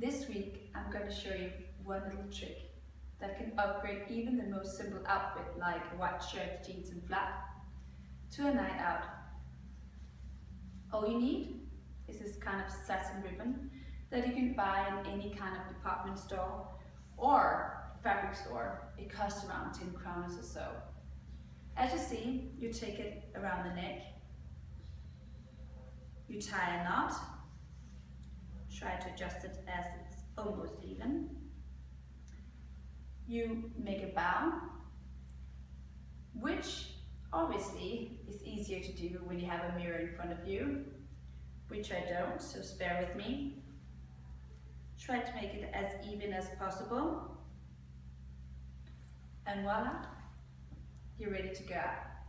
This week I'm going to show you one little trick that can upgrade even the most simple outfit like a white shirt, jeans and flat to a night out. All you need is this kind of satin ribbon that you can buy in any kind of department store or fabric store. It costs around 10 crowns or so. As you see, you take it around the neck, you tie a knot, to adjust it as it's almost even. You make a bow, which obviously is easier to do when you have a mirror in front of you, which I don't, so spare with me. Try to make it as even as possible. And voila, you're ready to go out.